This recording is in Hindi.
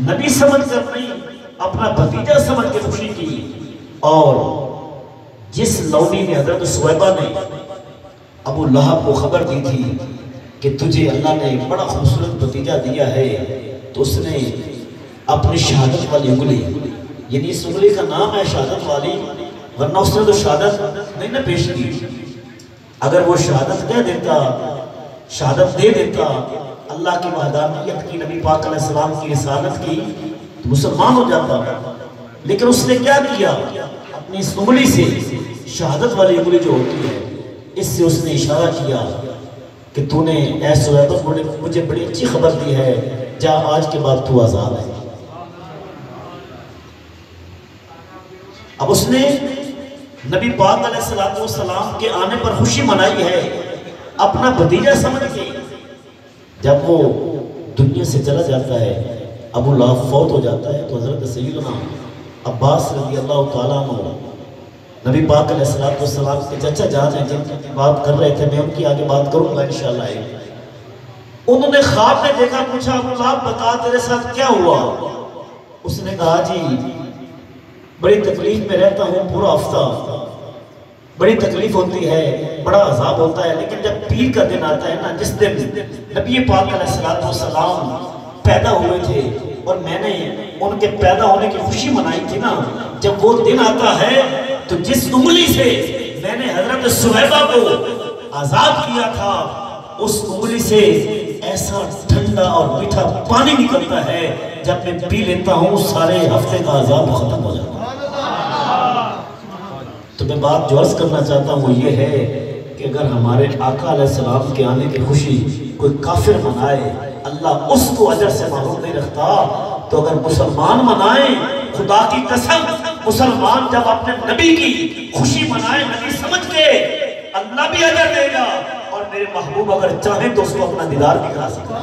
नबी समझ कर नहीं अपना भतीजा समझ के खुशी की। और जिस लौनी ने हज़रत सुवैबा ने अबू लहब को खबर दी थी कि तुझे अल्लाह ने एक बड़ा खूबसूरत भतीजा दिया है तो उसने अपनी शहादत वाली उंगली, यानी इस उंगली का नाम है शहादत वाली, वरना उसने तो शहादत नहीं ना पेश की। अगर वो शहादत दे देता, शहादत दे देता अल्लाह की वहदानियत की, नबी पाक सलाम की रिसालत की तो मुसलमान हो जाता लेकिन उसने क्या किया? अपनी इस उंगली से, शहादत वाली उंगली जो होती है, इससे उसने इशारा किया कि तूने ऐसा मुझे मुझे बड़ी अच्छी खबर दी है, जा आज के बाद तू आज़ाद है। अब उसने नबी पाक सलाम के आने पर खुशी मनाई है, अपना भतीजा समझ के जब वो दुनिया से चला जाता है, अबू लाभ फौत हो जाता है तो हज़रत सैदना अब्बास रज़ी अल्लाह तला नबी पाक सलाम के चचा जान है बात कर रहे थे, मैं उनकी आगे बात करूँगा इंशाल्लाह। उन्होंने ख्वाब में देखा, पूछा, अबू लाभ बता तेरे साथ क्या हुआ? उसने कहा, जी, बड़ी तकलीफ़ में रहता हूँ, पूरा हफ़्ता। बड़ी तकलीफ़ होती है, बड़ा अजाब होता है, लेकिन जब पीर का दिन आता है ना, जिस दिन नबी पाक सलाम पैदा हुए थे और मैंने उनके पैदा होने की खुशी मनाई थी ना, जब वो दिन आता है तो जिस उंगली से मैंने हज़रत सुहैबा को आज़ाद किया था, उस उंगली से ऐसा ठंडा और मीठा पानी निकलता है, जब मैं पी लेता हूँ, सारे हफ़्ते का आजाब खत्म हो जाता है। तो मैं बात जो अर्ज़ करना चाहता हूँ ये है कि अगर हमारे आका सलाम के आने की खुशी कोई काफिर मनाए, अल्लाह उसको अजर से मालूम नहीं रखता तो अगर मुसलमान मनाए, खुदा की कसम, मुसलमान जब अपने नबी की खुशी मनाए, नबी समझ के, अल्लाह भी अजर देगा। और मेरे महबूब अगर चाहे तो उसको अपना दीदार करा सकता